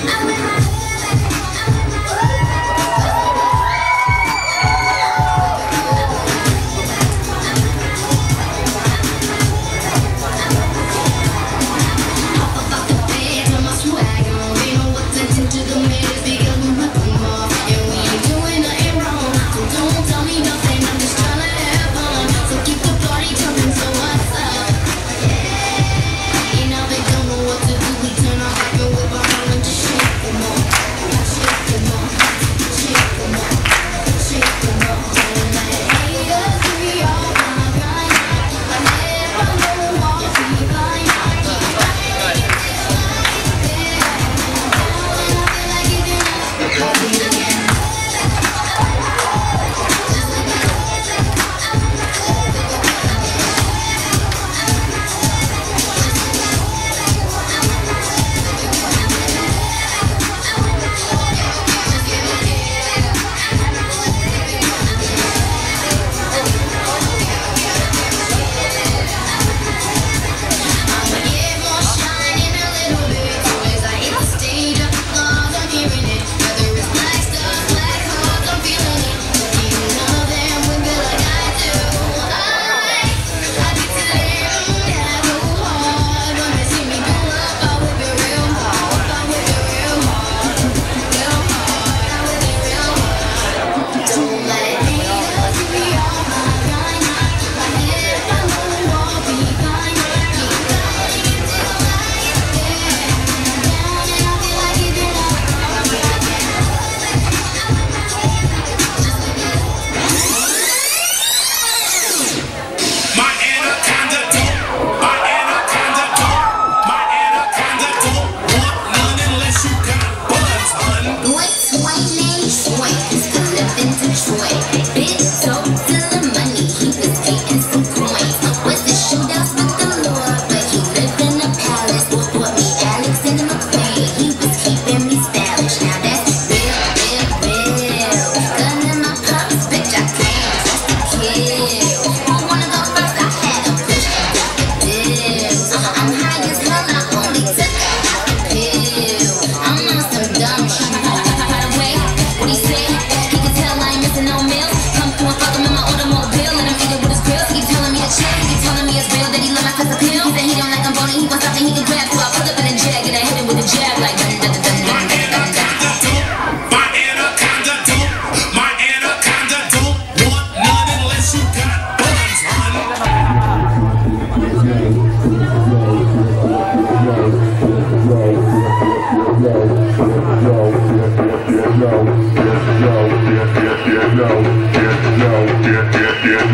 I will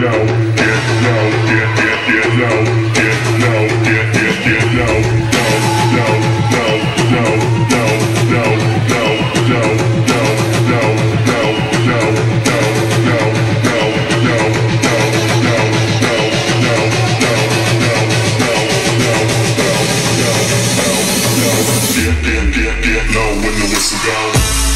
No, get low when the whistle go.